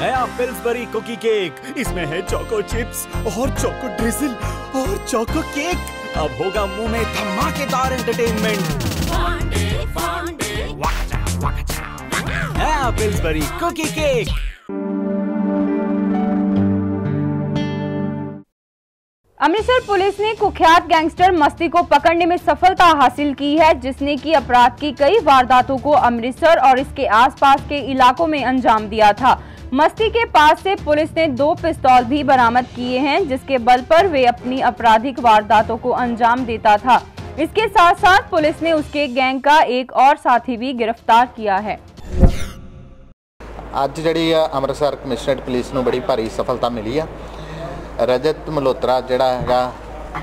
नया Pillsbury cookie cake इसमें है चोको चिप्स और चोको ड्रिजल और चोको केक अब होगा मुँह में धमाकेदार एंटरटेनमेंट नया Pillsbury cookie cake Amritsar police ने कुख्यात गैंगस्टर मस्ती को पकड़ने में सफलता हासिल की है जिसने की अपराध की कई वारदातों को अमृतसर और इसके आसपास के इलाकों में अंजाम दिया था। मस्ती के पास से पुलिस ने दो पिस्तौल भी बरामद किए हैं जिसके बल पर वे अपनी आपराधिक वारदातों को अंजाम देता था इसके साथ साथ पुलिस ने उसके गैंग का एक और साथी भी गिरफ्तार किया है ਅੱਜ ਜਿਹੜੀ ਆ ਅੰਮ੍ਰਿਤਸਰ ਕਮਿਸ਼ਨਰੇਟ ਪੁਲਿਸ ਨੂੰ ਬੜੀ ਭਾਰੀ ਸਫਲਤਾ ਮਿਲੀ ਆ ਰਜਤ ਮਲੋਤਰਾ ਜਿਹੜਾ ਹੈਗਾ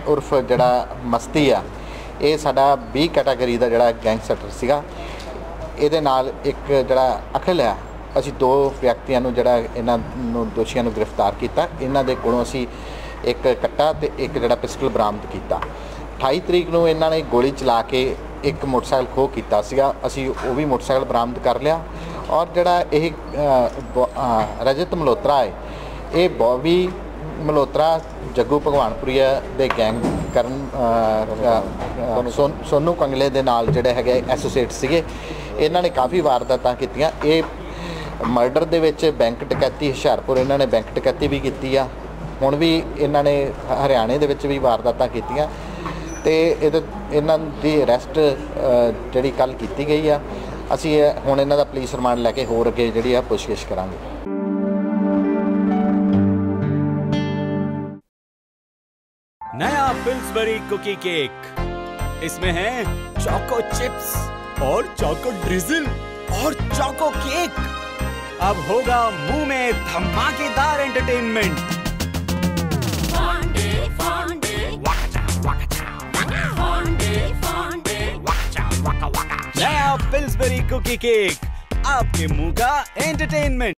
ਉਰਫ ਜਿਹੜਾ ਮਸਤੀ ਆ ਇਹ ਸਾਡਾ 20 ਕੈਟਾਗਰੀ ਦਾ ਜਿਹੜਾ ਗੈਂਗਸਟਰ ਸੀਗਾ ਇਹਦੇ ਨਾਲ ਇੱਕ ਜਿਹੜਾ ਅਖਿਲ ਆ ਅਸੀਂ ਦੋ ਵਿਅਕਤੀਆਂ ਨੂੰ ਜਿਹੜਾ ਇਹਨਾਂ ਨੂੰ ਦੋਸ਼ੀਆਂ ਨੂੰ ਗ੍ਰਿਫਤਾਰ ਕੀਤਾ। ਇਹਨਾਂ ਦੇ ਕੋਲੋਂ ਅਸੀਂ ਇੱਕ ਕੱਟਾ ਤੇ ਇੱਕ ਜਿਹੜਾ ਪਿਸਟਲ ਬਰਾਮਦ ਕੀਤਾ। 28 ਤਰੀਕ ਨੂੰ ਇਹਨਾਂ ਨੇ ਗੋਲੀ ਚਲਾ ਕੇ ਇੱਕ ਮੋਟਰਸਾਈਕਲ ਖੋਹ ਕੀਤਾ ਸੀਗਾ। ਅਸੀਂ ਉਹ ਵੀ ਮੋਟਰਸਾਈਕਲ ਬਰਾਮਦ ਕਰ ਲਿਆ। ਔਰ ਜਿਹੜਾ ਇਹ ਅ, ਰਜਤ ਮਲੋਤਰਾ ਹੈ ਇਹ ਬੋਬੀ ਮਲੋਤਰਾ ਜੱਗੂ ਭਗਵਾਨਪੁਰੀਆ ਦੇ ਗੈਂਗ ਕਰਨ ਅ, ਅ, ਸੋਨੂ ਕੰਗਲੇ ਦੇ ਨਾਲ ਜਿਹੜੇ ਹੈਗੇ ਐਸੋਸੀਏਟ ਸੀਗੇ। ਇਹਨਾਂ ਨੇ ਕਾਫੀ ਵਾਰਦਾਤਾਂ ਕੀਤੀਆਂ। ਇਹ ਮਰਡਰ ਦੇ ਵਿੱਚ ਬੈਂਕ ਡਕੈਤੀ ਹੁਸ਼ਿਆਰਪੁਰ ਇਹਨਾਂ ਨੇ ਬੈਂਕ ਡਕੈਤੀ ਵੀ ਕੀਤੀ ਆ ਹੁਣ ਵੀ ਇਹਨਾਂ ਨੇ ਹਰਿਆਣੇ ਦੇ ਵਿੱਚ ਵੀ ਵਾਰਦਾਤਾਂ ਕੀਤੀਆਂ ਤੇ ਇਹਦੇ ਇਹਨਾਂ ਦੀ ਅਰੈਸਟ ਜਿਹੜੀ ਕੱਲ ਕੀਤੀ ਗਈ ਆ ਅਸੀਂ ਇਹ- ਹੁਣ ਇਹਨਾਂ ਦਾ ਪੁਲਿਸ ਰਿਮਾਂਡ ਲੈ ਕੇ ਹੋਰ ਅੱਗੇ ਜਿਹੜੀ ਆ ਪੁੱਛਗਿੱਛ ਕਰਾਂਗੇ नया पिल्सबरी कुकी केक इसमें है चोको चिप्स और चोको ड्रिजल और चोको केक अब होगा मुँह में धमाकेदार एंटरटेनमेंट नया पिल्सबरी कुकी केक आपके मुँह का एंटरटेनमेंट